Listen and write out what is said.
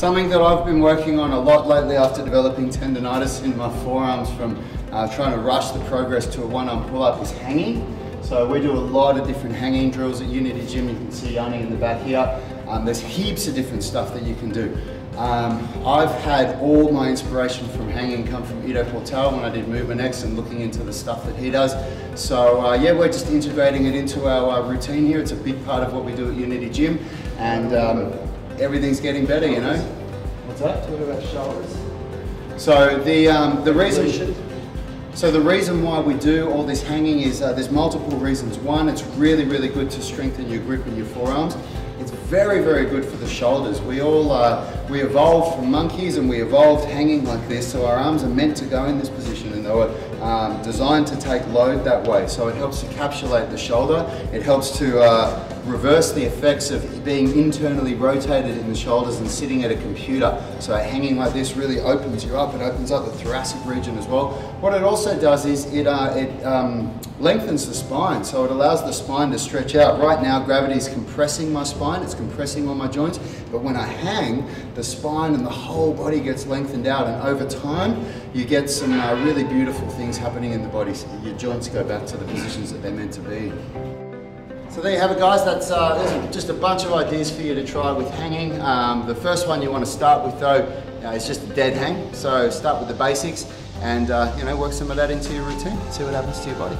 Something that I've been working on a lot lately after developing tendonitis in my forearms from uh, trying to rush the progress to a one-arm pull-up is hanging. So we do a lot of different hanging drills at Unity Gym. You can see Yanni in the back here. Um, there's heaps of different stuff that you can do. Um, I've had all my inspiration from hanging come from Ido Portal when I did Movement X and looking into the stuff that he does. So uh, yeah, we're just integrating it into our uh, routine here. It's a big part of what we do at Unity Gym and um, everything's getting better, you know. What's that? Talk about shoulders. So the, um, the reason... So the reason why we do all this hanging is uh, there's multiple reasons. One, it's really, really good to strengthen your grip in your forearms. It's very, very good for the shoulders. We all, uh, we evolved from monkeys and we evolved hanging like this, so our arms are meant to go in this position and they were um, designed to take load that way. So it helps to capsulate the shoulder. It helps to uh, reverse the effects of being internally rotated in the shoulders and sitting at a computer. So hanging like this really opens you up. It opens up the thoracic region as well. What it also does is it, uh, it um, lengthens the spine. So it allows the spine to stretch out. Right now gravity is compressing my spine. It's compressing all my joints. But when I hang, the spine and the whole body gets lengthened out. And over time, you get some uh, really beautiful things happening in the body. So your joints go back to the positions that they're meant to be. So there you have it guys, that's uh, just a bunch of ideas for you to try with hanging. Um, the first one you want to start with though uh, is just a dead hang. So start with the basics and uh, you know work some of that into your routine, see what happens to your body.